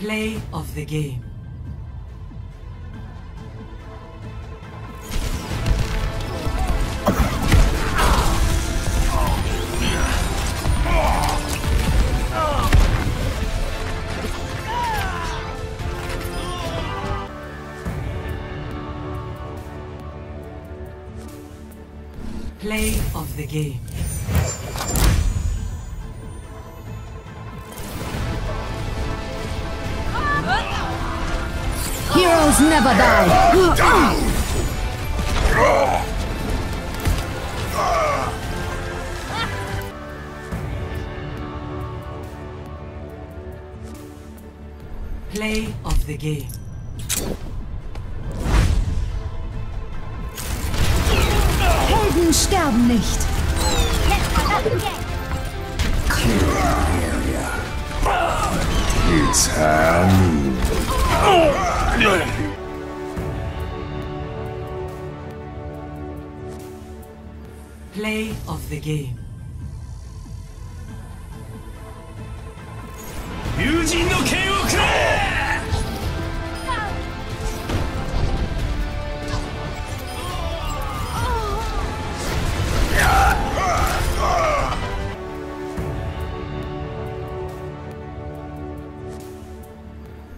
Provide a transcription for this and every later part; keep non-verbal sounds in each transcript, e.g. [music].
Play of the game. Play of the game. Heroes never die. Play of the game. Helden sterben nicht. It's Hanu. Play of the game. 友人の剣をくれ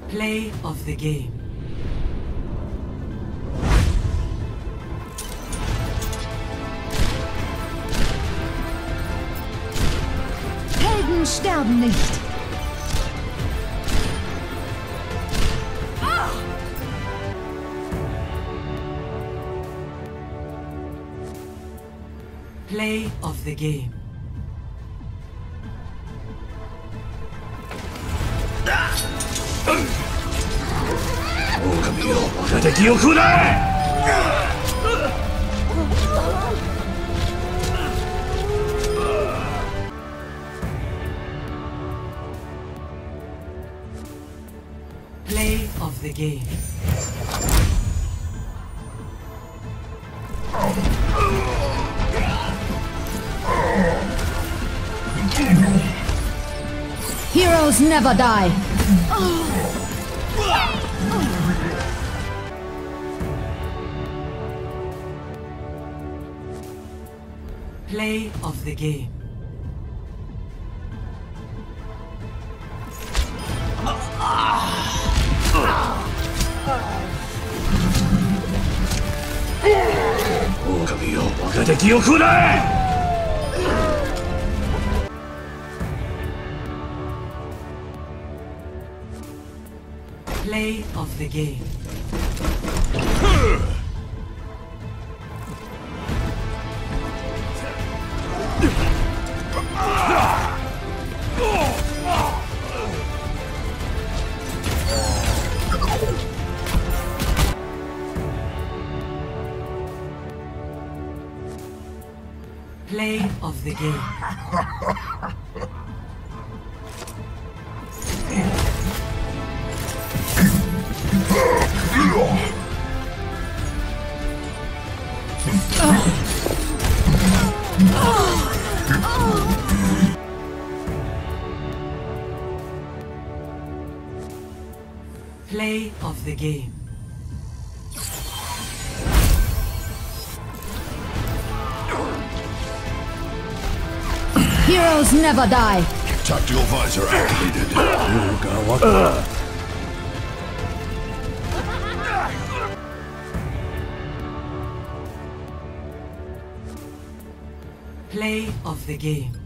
Play of the game. Sterben nicht. Play of the game. Play of the game. Heroes never die. Play of the game. 狼よ我が敵を食うな Play of the game. Play of the game. Play of the game. Heroes never die. Tactical visor activated. Play of the game. Play of the game.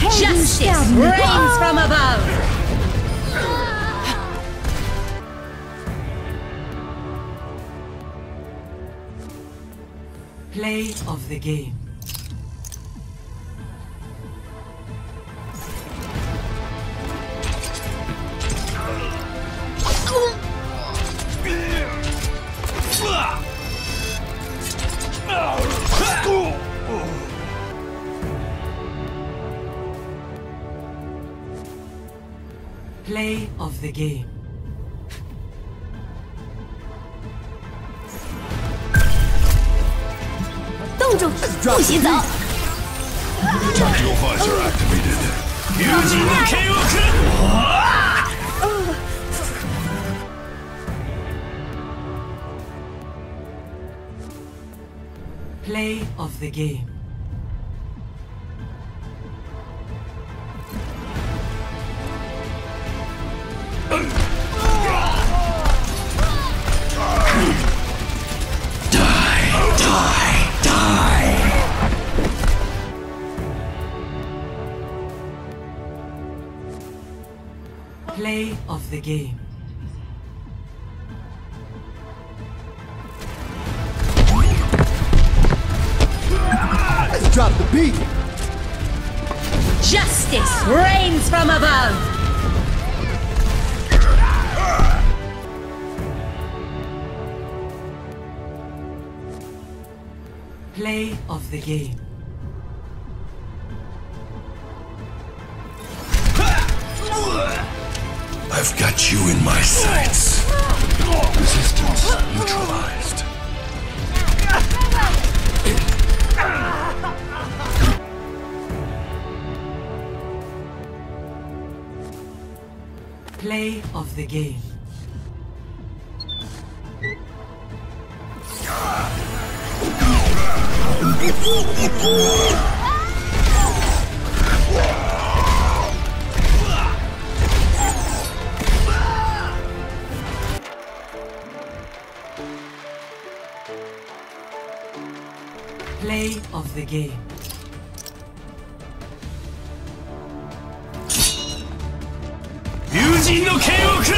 Helden sterben nicht. Rains from above! Play of the game. Play of the game. Tactical visor activated. Using Play of the game. Of the game. Drop the beat. Justice rains from above! Play of the game. I've got you in my sights. Resistance neutralized. Play of the game. [laughs] Play of the game. 友人の剣をくれ